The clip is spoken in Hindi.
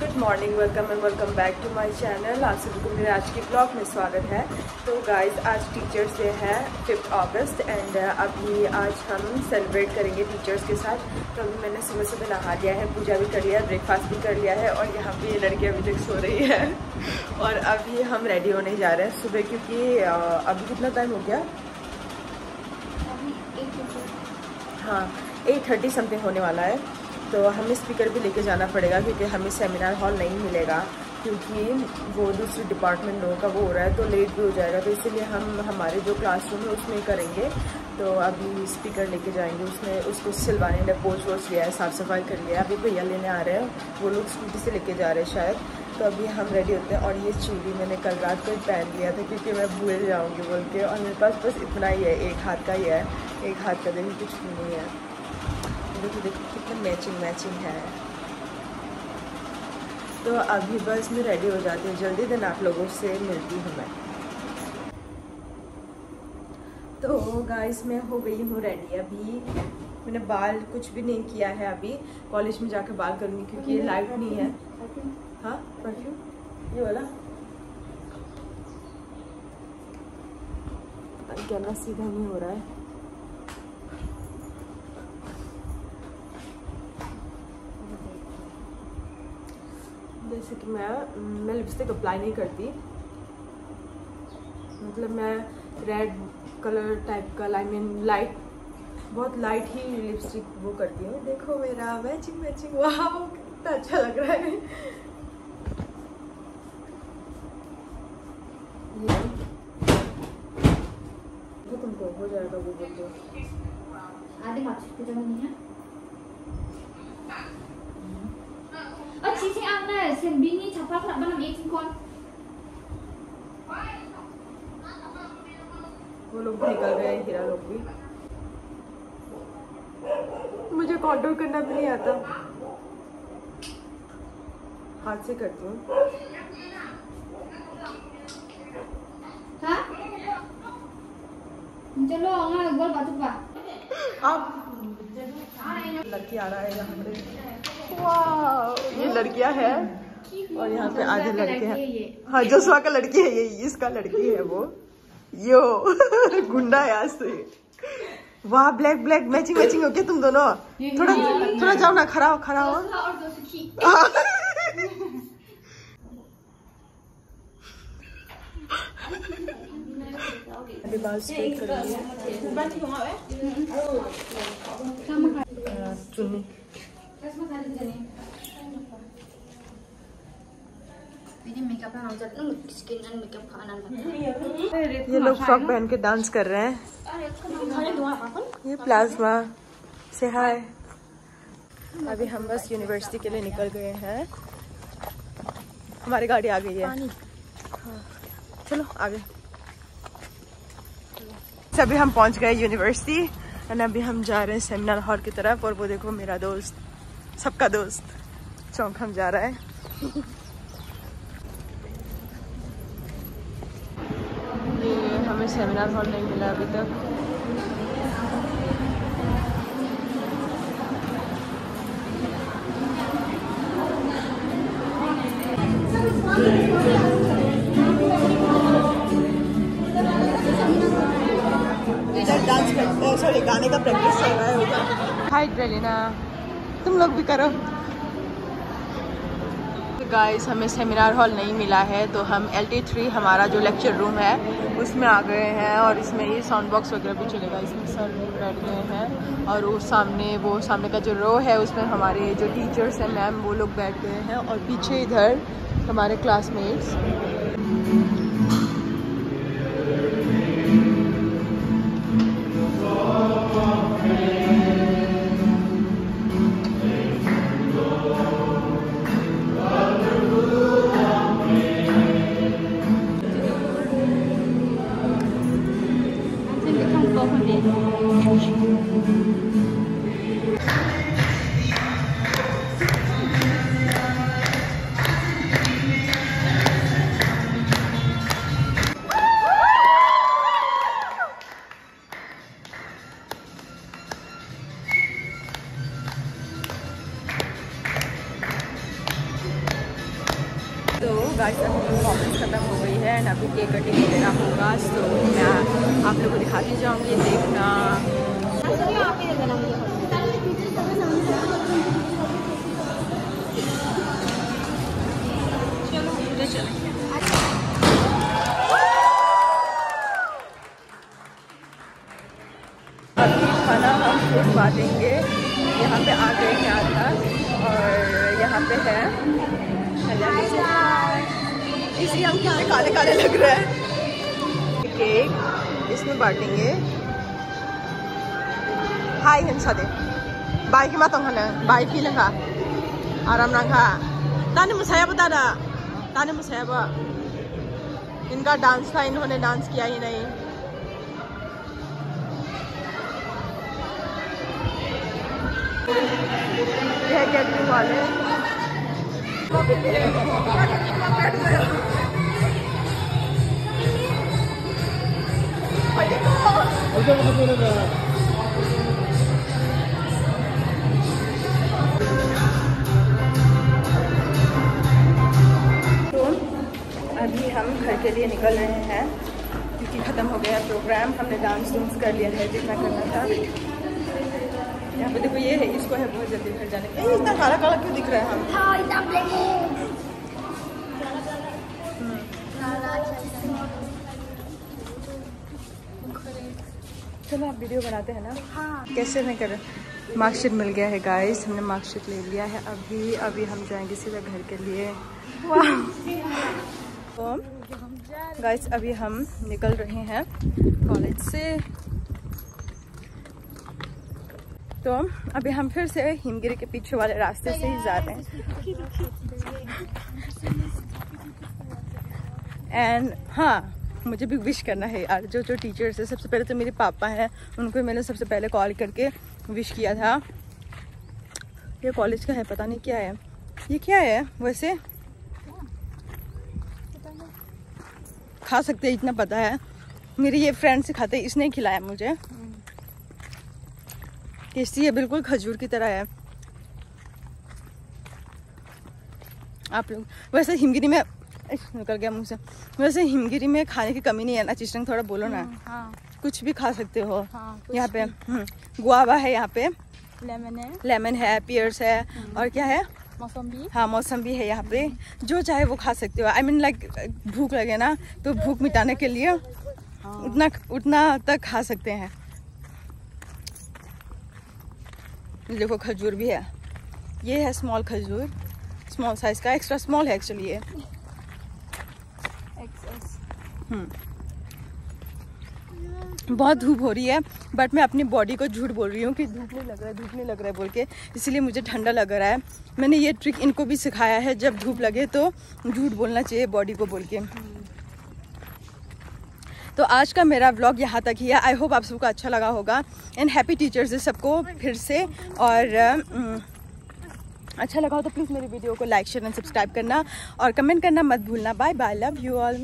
Good morning welcome and welcome back to my channel आप सभी को मेरे आज के ब्लॉग में स्वागत है। तो गाइस आज टीचर्स डे है फिफ्थ अगस्त एंड अभी आज हम सेलिब्रेट करेंगे टीचर्स के साथ। तो अभी मैंने सुबह सुबह नहा लिया है पूजा भी कर लिया ब्रेकफास्ट भी कर लिया है और यहाँ पे ये लड़की अभी तक सो रही है। और अभी हम रेडी होने जा रहे हैं सुबह क्योंकि अभी कितना टाइम हो गया? हाँ एट थर्टी समथिंग होने वाला है। तो हमें स्पीकर भी लेके जाना पड़ेगा क्योंकि हमें सेमिनार हॉल नहीं मिलेगा, क्योंकि वो दूसरे डिपार्टमेंट लोगों का वो हो रहा है तो लेट भी हो जाएगा। तो इसीलिए हम, हमारे जो क्लासरूम है उसमें करेंगे। तो अभी स्पीकर लेके जाएँगे, उसमें उसको सिलवाने ने पोच वोच लिया है साफ़ सफ़ाई कर लिया है। अभी भैया लेने आ रहे हैं, वो लोग स्कूटी से लेके जा रहे हैं शायद। तो अभी हम रेडी होते हैं और ये चूड़ी मैंने कल रात को पहन लिया था क्योंकि मैं भूल जाऊँगी बोल के। और मेरे पास बस इतना ही है, एक हाथ का ही है, एक हाथ का देखिए कुछ नहीं है। देखो देखो कितना मैचिंग मैचिंग है। तो अभी बस मैं रेडी हो जाती हूँ। जल्दी दिन आप लोगों से मिलती हूँ मैं। तो गाइस मैं हो गई हूँ रेडी अभी। मैंने बाल कुछ भी नहीं किया है अभी। कॉलेज में जाकर बाल करूँगी क्योंकि ये लाइट नहीं है। हाँ? परफ्यूम ये वाला? कैमरा सीधा नहीं हो रहा है। जैसे कि मैं मैं लिपस्टिक अप्लाई नहीं करती। मतलब मैं रेड कलर टाइप का आई मीन लाइट बहुत लाइट ही लिपस्टिक वो करती हूँ। देखो मेरा मैचिंग मैचिंग वाह कितना अच्छा लग रहा है। ये। तुमको हो जाएगा वो बोल दो आधे हाथ से जमा नहीं है। अच्छी वो लोग भी निकल गए हीरा लोग भी मुझे करना भी नहीं आता हाथ से करती हूँ हाँ चलो एक बार बात लड़की आ रहा है यहाँ पे ये लड़कियाँ है। और यहाँ पे आधे लड़के हैं। हाँ जोसवा का लड़की है ये इसका लड़की है वो। यो गुंडा है आज से। वाह ब्लैक ब्लैक मैचिंग मैचिंग हो क्या तुम दोनों। थोड़ा थोड़ा जाओ ना खड़ा हो खड़ा हो। चुन्नी ये लोग फ्रॉक पहन के डांस कर रहे हैं। pun? ये प्लाज्मा से हाय अभी हम बस यूनिवर्सिटी के लिए निकल गए हैं। हमारी गाड़ी आ गई है। हाँ। चलो आगे। अभी हम पहुँच गए यूनिवर्सिटी एंड अभी हम जा रहे हैं सेमिनार हॉल की तरफ़ और वो देखो मेरा दोस्त। सबका दोस्त चौंक हम जा रहा है। ये हमें सेमिनार हॉल नहीं मिला अभी तक। इधर डांस सॉरी गाने का प्रैक्टिस चल रहा है हाय ट्रेलिना तुम लोग भी करो। गाइस हमें सेमिनार हॉल नहीं मिला है तो हम एल टी थ्री हमारा जो लेक्चर रूम है, उसमें आ गए हैं और इसमें ये साउंड बॉक्स वगैरह भी चलेगा इसमें सर बैठ गए हैं। और वो सामने वो सामने का जो रो है, उसमें हमारे जो टीचर्स हैं मैम वो लोग बैठ गए हैं और पीछे इधर हमारे क्लासमेट्स Nanti आप लोगों को दिखाती जाऊँगी, देखना। अभी खाना हम खुद बांटेंगे। यहाँ पे आ गए हैं आधा, और यहाँ पे है। इसी हम कितने काले काले लग रहे हैं। केक। इसमें बांटेंगे। हाय हिंसा दे बाई की मात बाई की लंगा। आराम रंगा। ताने मुसाया बता रहा ताने मुसाया इनका डांस था इन्होंने डांस किया ही नहीं। यह कैटरिंग वाले। अभी हम घर के लिए निकल रहे हैं, क्योंकि ख़त्म हो गया प्रोग्राम हमने डांस डूंस कर लिया है, जितना करना था। यहाँ पे देखो, ये है, इसको है बहुत जल्दी घर जाने का इतना काला काला क्यों दिख रहा है? हम चलो आप वीडियो बनाते हैं ना? हाँ। कैसे नहीं कर? मार्कशीट मिल गया है गाइस हमने मार्कशीट ले लिया है। अभी अभी हम जाएँगे सीधा घर के लिए। तो गाइस अभी हम निकल रहे हैं कॉलेज से। तो अभी हम फिर से हिमगिरी के पीछे वाले रास्ते से ही जा रहे हैं। एंड हाँ मुझे भी विश करना है यार। जो जो टीचर्स है, सबसे पहले तो मेरे पापा हैं, उनको मैंने सबसे पहले कॉल करके विश किया था। ये कॉलेज का है, पता नहीं क्या है। ये क्या है, वैसे? खा सकते हैं, इतना पता है। मेरी ये फ्रेंड से खाते इसने खिलाया मुझे। टेस्टी है, बिल्कुल खजूर की तरह है। आप लोग वैसे हिमगिरी में निकल गया मुझसे वैसे हिमगिरी में खाने की कमी नहीं है ना चिस्टंग थोड़ा बोलो ना। हाँ। कुछ भी खा सकते हो। हाँ यहाँ पे हम्म, गुआवा है यहाँ पे। लेमन है। लेमन है पियर्स है और क्या है? मौसम्बी। हाँ मौसम भी है यहाँ पे। जो चाहे वो खा सकते हो। आई मीन लाइक भूख लगे ना तो भूख मिटाने के लिए उतना उतना तक खा सकते हैं। देखो खजूर भी है। ये है स्मॉल खजूर। स्मॉल साइज़ का एक्स्ट्रा स्मॉल है एक्चुअली ये। हम्म बहुत धूप हो रही है बट मैं अपनी बॉडी को झूठ बोल रही हूँ कि धूप नहीं लग रहा है, धूप नहीं लग रहा है बोल के। इसीलिए मुझे ठंडा लग रहा है। मैंने ये ट्रिक इनको भी सिखाया है, जब धूप लगे तो झूठ बोलना चाहिए बॉडी को बोल के। तो आज का मेरा व्लॉग यहाँ तक ही है। आई होप आप सबको अच्छा लगा होगा। एंड हैप्पी टीचर्स डे सबको, फिर से। और अच्छा लगा हो तो प्लीज़ मेरी वीडियो को लाइक शेयर एंड सब्सक्राइब करना और कमेंट करना मत भूलना। Bye bye love you all